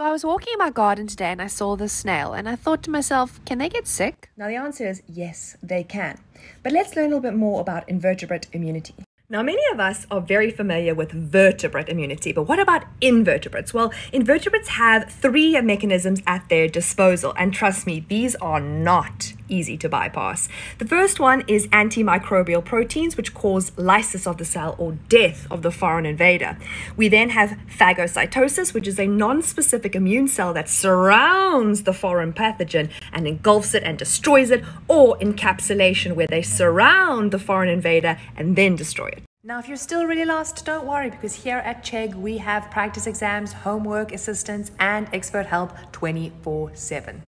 So I was walking in my garden today and I saw this snail and I thought to myself, can they get sick? Now, the answer is yes, they can. But let's learn a little bit more about invertebrate immunity. Now, many of us are very familiar with vertebrate immunity, but what about invertebrates? Well, invertebrates have three mechanisms at their disposal, and trust me, these are not easy to bypass. The first one is antimicrobial proteins, which cause lysis of the cell or death of the foreign invader. We then have phagocytosis, which is a non specific immune cell that surrounds the foreign pathogen and engulfs it and destroys it, or encapsulation, where they surround the foreign invader and then destroy it. Now, if you're still really lost, don't worry because here at Chegg we have practice exams, homework assistance, and expert help 24 7.